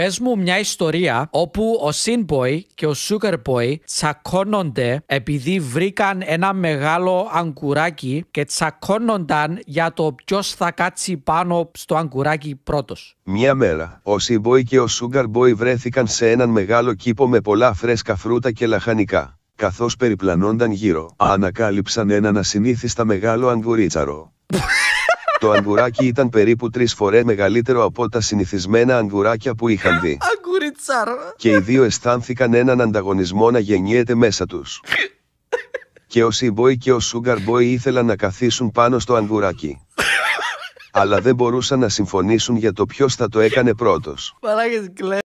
Πες μου μια ιστορία όπου ο Sinboy και ο Sugarboy τσακώνονται επειδή βρήκαν ένα μεγάλο αγκουράκι και τσακώνονταν για το ποιος θα κάτσει πάνω στο αγκουράκι πρώτος. Μια μέρα, ο Seaboy και ο Sugar Boy βρέθηκαν σε έναν μεγάλο κήπο με πολλά φρέσκα φρούτα και λαχανικά. Καθώς περιπλανόνταν γύρω, ανακάλυψαν έναν ασυνήθιστα μεγάλο αγκουρίτσαρο. Το αγκουράκι ήταν περίπου τρεις φορές μεγαλύτερο από τα συνηθισμένα αγκουράκια που είχαν δει. Αγκουριτσάρο. Και οι δύο αισθάνθηκαν έναν ανταγωνισμό να γεννιέται μέσα τους. Και ο Seaboy και ο Sugar Boy ήθελαν να καθίσουν πάνω στο αγκουράκι. Αλλά δεν μπορούσαν να συμφωνήσουν για το ποιος θα το έκανε πρώτος. Μαλάκες κλαίω.